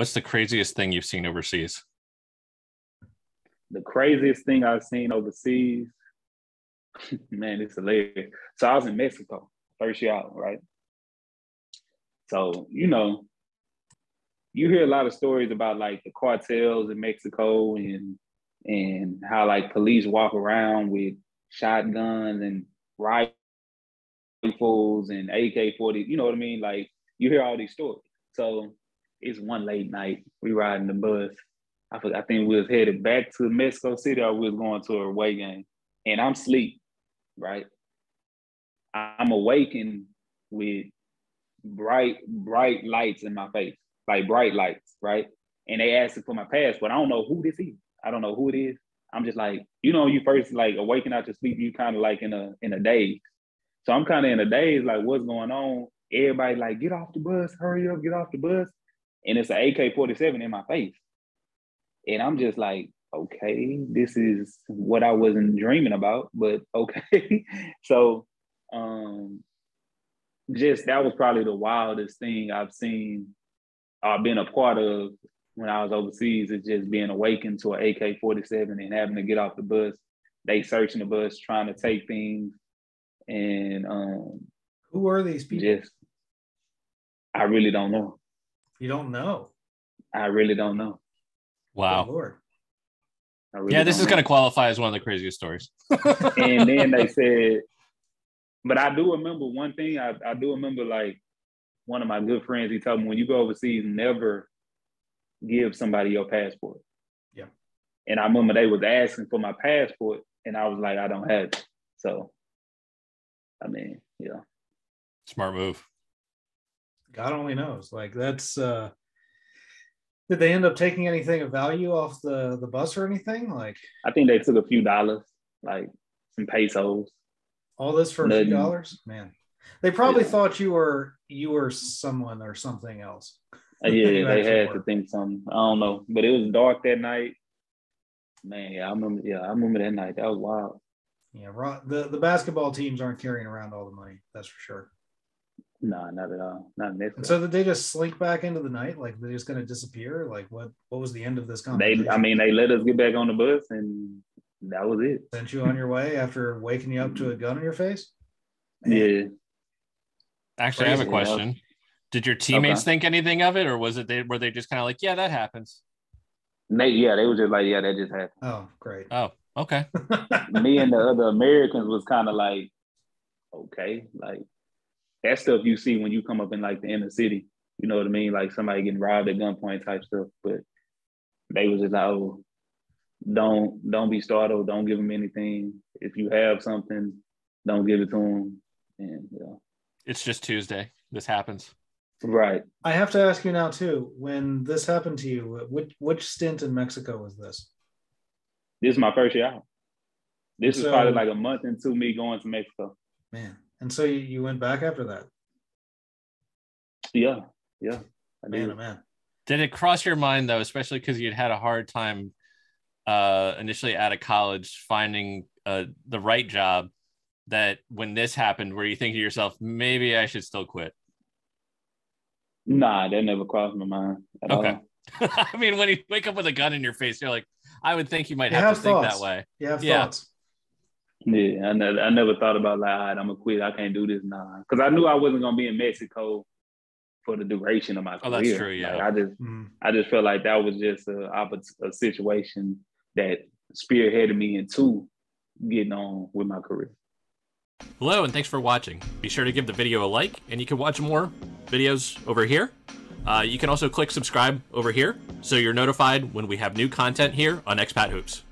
What's the craziest thing you've seen overseas? The craziest thing I've seen overseas, man, it's hilarious. So I was in Mexico first year out, right? So, you know, you hear a lot of stories about like the cartels in Mexico and and how like police walk around with shotguns and rifles and AK-40, you know what I mean? Like you hear all these stories. So it's one late night. We riding the bus. I, I think we was headed back to Mexico City or we was going to a away game. And I'm asleep, right? I'm awakened with bright, bright lights in my face, like bright lights, right? And they asked for my passport. I don't know who this is. I don't know who it is. I'm just like, you know, you first like awaken out your sleep, you kind of like in a in a daze. So I'm kind of in a daze, like what's going on? Everybody like, get off the bus, hurry up, get off the bus. And it's an AK-47 in my face. And I'm just like, okay, this is what I wasn't dreaming about, but okay. so um just that was probably the wildest thing I've seen or been a part of when I was overseas is just being awakened to an AK 47 and having to get off the bus. They searching the bus, trying to take things. And um, who are these people? Just, I really don't know. You don't know? I really don't know. Wow. Lord. Really yeah, this is going to qualify as one of the craziest stories. and then they said, but I do remember one thing. I, I do remember like one of my good friends, he told me when you go overseas, never give somebody your passport. Yeah. And I remember they was asking for my passport, and I was like, I don't have it. So, I mean, yeah. Smart move. God only knows. Like that's. uh Did they end up taking anything of value off the the bus or anything? Like, I think they took a few dollars, like some pesos. All this for Nothing. a few dollars, man. They probably yeah. thought you were you were someone or something else. Uh, yeah, they had to think something. I don't know, but it was dark that night. Man, yeah, I remember. Yeah, I remember that night. That was wild. Yeah, the the basketball teams aren't carrying around all the money. That's for sure. No, not at all. Not in this. And so did they just slink back into the night? Like they're just going to disappear? Like what? What was the end of this conversation? They, I mean, they let us get back on the bus, and that was it. Sent you on your way after waking you up to a mm-hmm. gun in your face. Man. Yeah. Actually, Crazy, I have a question. Did your teammates okay. think anything of it, or was it they were they just kind of like, yeah, that happens? They yeah, they were just like, yeah, that just happened. Oh, great. Oh, okay. Me and the other Americans was kind of like, okay, like that stuff you see when you come up in like the inner city. You know what I mean? Like somebody getting robbed at gunpoint type stuff. But they was just like, oh, don't don't be startled. Don't give them anything. If you have something, don't give it to them. And yeah. It's just Tuesday. This happens. Right. I have to ask you now too. When this happened to you, which which stint in Mexico was this? This is my first year out. This so, is probably um, like a month into me going to Mexico. Man, and so you, you went back after that? Yeah, yeah. I man, did. Oh man. Did it cross your mind though, especially because you'd had a hard time uh, initially out of college finding uh, the right job? That when this happened, where you think to yourself, maybe I should still quit? Nah, that never crossed my mind. okay. I mean, when you wake up with a gun in your face, you're like, I would think you might have, have, to thoughts. think that way. Yeah, yeah. thoughts. Yeah, I never, I never thought about like, all right, I'm gonna quit. I can't do this now because I knew I wasn't gonna be in Mexico for the duration of my career. Oh, that's true. Yeah, like, I just, mm. I just felt like that was just a, a situation that spearheaded me into getting on with my career. Hello, and thanks for watching. Be sure to give the video a like, and you can watch more videos over here. Uh, you can also click subscribe over here so you're notified when we have new content here on Expat Hoops.